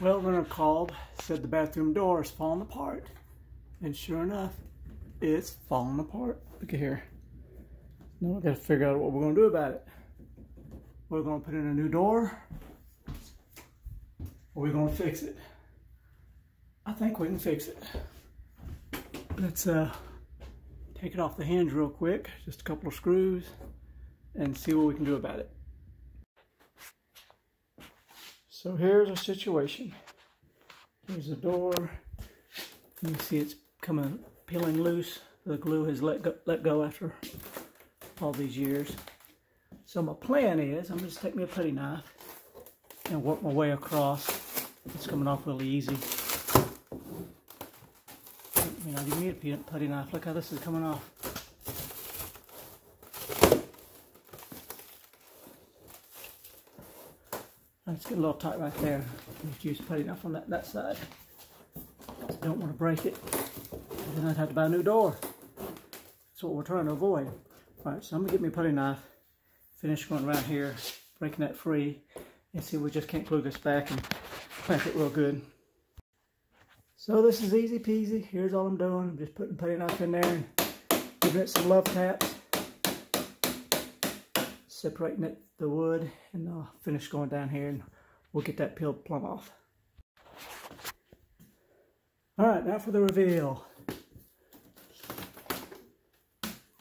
Well, Leonard called, said the bathroom door is falling apart. And sure enough, it's falling apart. Look at here. Now we gotta figure out what we're gonna do about it. We're gonna put in a new door, or we're gonna fix it. I think we can fix it. Let's uh, take it off the hinge real quick, just a couple of screws, and see what we can do about it. So here's our situation. Here's the door. You see it's coming, peeling loose. The glue has let go, let go after all these years. So my plan is, I'm just take me a putty knife and work my way across. It's coming off really easy. You know, you need a putty knife. Look how this is coming off. Let's get a little tight right there. Use putty knife on that, that side. Don't want to break it. Then I'd have to buy a new door. That's what we're trying to avoid. All right, so I'm gonna get me a putty knife, finish going around here, breaking that free, and see if we just can't glue this back and clamp it real good. So this is easy peasy. Here's all I'm doing. I'm just putting putty knife in there and giving it some love taps. Separating it, the wood, and I'll finish going down here and we'll get that peeled plumb off. All right, now for the reveal.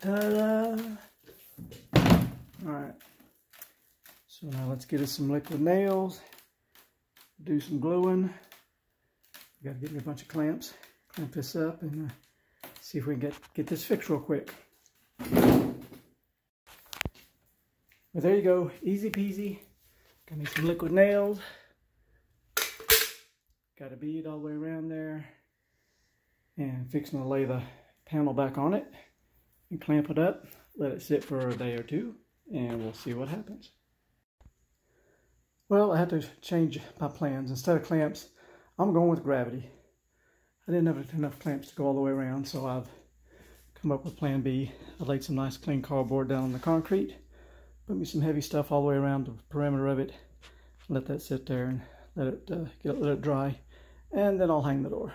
Ta-da! All right. So now let's get us some liquid nails, do some gluing. Gotta get me a bunch of clamps, clamp this up and uh, see if we can get, get this fixed real quick. Well, there you go, easy peasy. Got me some liquid nails. Got a bead all the way around there. And fixing to lay the panel back on it and clamp it up, let it sit for a day or two, and we'll see what happens. Well, I had to change my plans. Instead of clamps, I'm going with gravity. I didn't have enough clamps to go all the way around, so I've come up with plan B. I laid some nice clean cardboard down on the concrete, put me some heavy stuff all the way around the perimeter of it, let that sit there and let it, uh, get, let it dry, and then I'll hang the door.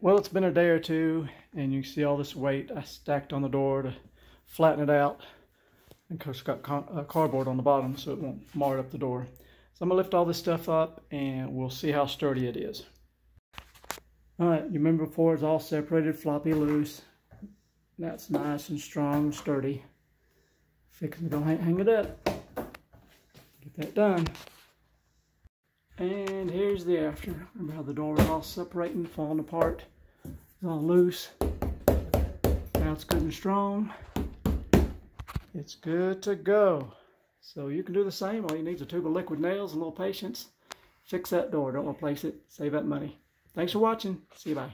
Well, it's been a day or two, and you see all this weight I stacked on the door to flatten it out. And of course, got uh, cardboard on the bottom, so it won't mar up the door. So I'm to lift all this stuff up, and we'll see how sturdy it is. All right, you remember before it's all separated, floppy loose. That's nice and strong sturdy. Fixing to hang, hang it up. Get that done. And here's the after. Remember how the door was all separating, falling apart. It's all loose. Now it's good and strong. It's good to go. So you can do the same. All you need is a tube of liquid nails a little patience. Fix that door. Don't replace it. Save that money. Thanks for watching. See you. Bye.